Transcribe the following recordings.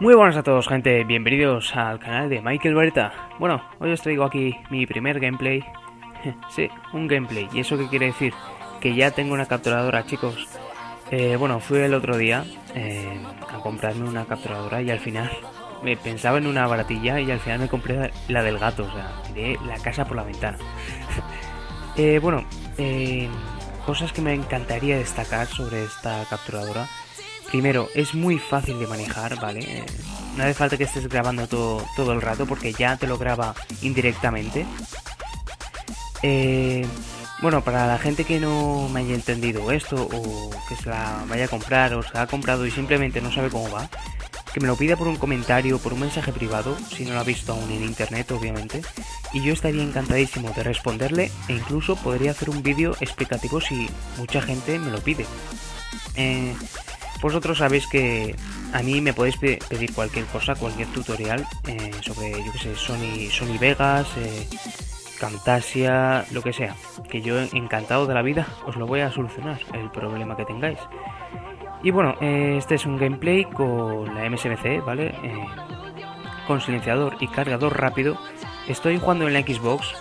Muy buenas a todos gente, bienvenidos al canal de Michael Berta. Bueno, hoy os traigo aquí mi primer gameplay. sí, un gameplay. ¿Y eso qué quiere decir? Que ya tengo una capturadora, chicos. Eh, bueno, fui el otro día eh, a comprarme una capturadora y al final me pensaba en una baratilla y al final me compré la del gato, o sea, tiré la casa por la ventana. eh, bueno, eh, cosas que me encantaría destacar sobre esta capturadora Primero, es muy fácil de manejar, ¿vale? No hace falta que estés grabando todo, todo el rato porque ya te lo graba indirectamente. Eh, bueno, para la gente que no me haya entendido esto o que se la vaya a comprar o se la ha comprado y simplemente no sabe cómo va, que me lo pida por un comentario, por un mensaje privado, si no lo ha visto aún en internet, obviamente, y yo estaría encantadísimo de responderle e incluso podría hacer un vídeo explicativo si mucha gente me lo pide. Eh, vosotros sabéis que a mí me podéis pedir cualquier cosa, cualquier tutorial eh, sobre, yo que sé, Sony, Sony Vegas, eh, Camtasia, lo que sea. Que yo encantado de la vida os lo voy a solucionar, el problema que tengáis. Y bueno, eh, este es un gameplay con la MSMC, ¿vale? con silenciador y cargador rápido. Estoy jugando en la Xbox.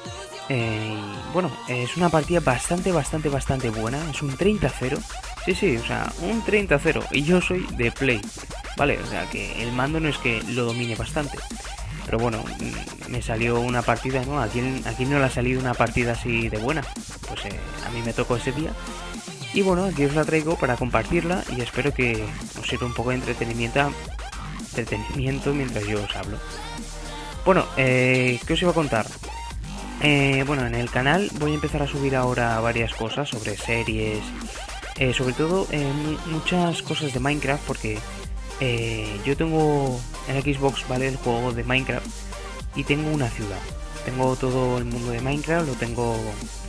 bueno, es una partida bastante, bastante, bastante buena. Es un 30-0. Sí, sí, o sea, un 30-0 y yo soy de Play, ¿vale? O sea, que el mando no es que lo domine bastante. Pero bueno, mm, me salió una partida, ¿no? ¿A quién, no le ha salido una partida así de buena? Pues eh, a mí me tocó ese día. Y bueno, aquí os la traigo para compartirla y espero que os sirva un poco de entretenimiento, entretenimiento mientras yo os hablo. Bueno, eh, ¿qué os iba a contar? Eh, bueno, en el canal voy a empezar a subir ahora varias cosas sobre series, eh, sobre todo eh, muchas cosas de Minecraft porque eh, yo tengo en Xbox, ¿vale? El juego de Minecraft y tengo una ciudad. Tengo todo el mundo de Minecraft, lo tengo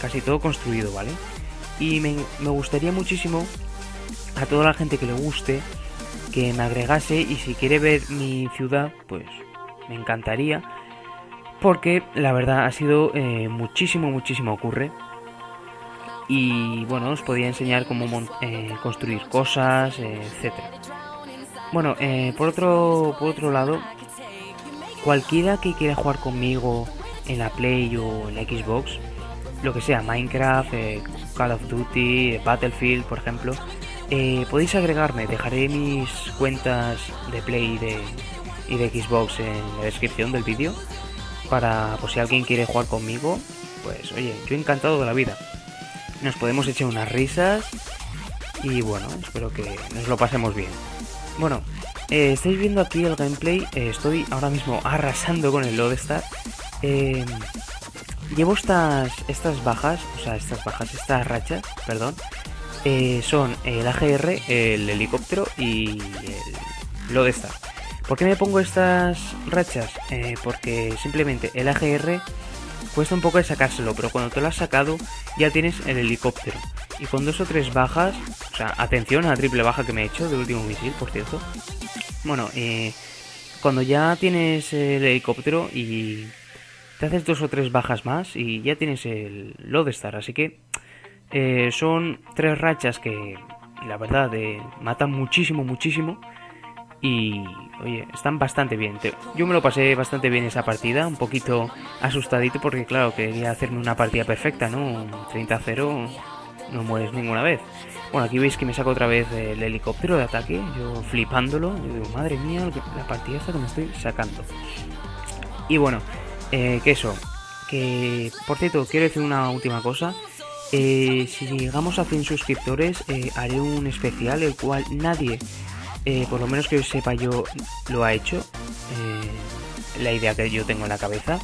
casi todo construido, ¿vale? Y me, me gustaría muchísimo a toda la gente que le guste que me agregase y si quiere ver mi ciudad, pues me encantaría. Porque la verdad ha sido muchísimo, muchísimo ocurre y bueno, os podía enseñar cómo eh, construir cosas, eh, etcétera. Bueno, eh, por, otro, por otro lado, cualquiera que quiera jugar conmigo en la Play o en la Xbox, lo que sea, Minecraft, Call of Duty, Battlefield, por ejemplo, podéis agregarme, dejaré mis cuentas de Play y de, y de Xbox en la descripción del vídeo para, pues si alguien quiere jugar conmigo, pues oye, yo encantado de la vida nos podemos echar unas risas y bueno, espero que nos lo pasemos bien. Bueno, eh, estáis viendo aquí el gameplay, eh, estoy ahora mismo arrasando con el Lodestar. Eh, llevo estas, estas bajas, o sea, estas bajas, estas rachas, perdón, son el AGR, el helicóptero y el Lodestar. ¿Por qué me pongo estas rachas? porque simplemente el AGR Cuesta un poco de sacárselo, pero cuando te lo has sacado ya tienes el helicóptero. Y con dos o tres bajas, o sea, atención a la triple baja que me he hecho de último misil, por cierto. Bueno, eh, cuando ya tienes el helicóptero y te haces dos o tres bajas más y ya tienes el Lodestar. Así que eh, son tres rachas que la verdad eh, matan muchísimo, muchísimo. Y oye, están bastante bien. Yo me lo pasé bastante bien esa partida, un poquito asustadito porque claro, quería hacerme una partida perfecta, ¿no? 30-0 no mueres ninguna vez. Bueno, aquí veis que me saco otra vez el helicóptero de ataque, yo flipándolo, yo digo, madre mía, la partida esta que me estoy sacando. Y bueno, eh, que eso, que por cierto, quiero decir una última cosa. Eh, si llegamos a 100 suscriptores, eh, haré un especial el cual nadie eh, por lo menos que sepa yo, lo ha hecho. Eh, la idea que yo tengo en la cabeza.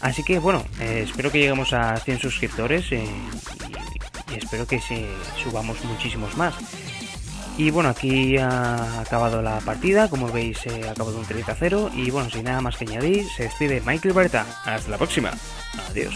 Así que bueno, eh, espero que lleguemos a 100 suscriptores y, espero que se subamos muchísimos más. Y bueno, aquí ha acabado la partida, como veis ha acabado un 30 0 y bueno, sin nada más que añadir, se despide Michael Berta. Hasta la próxima. Adiós.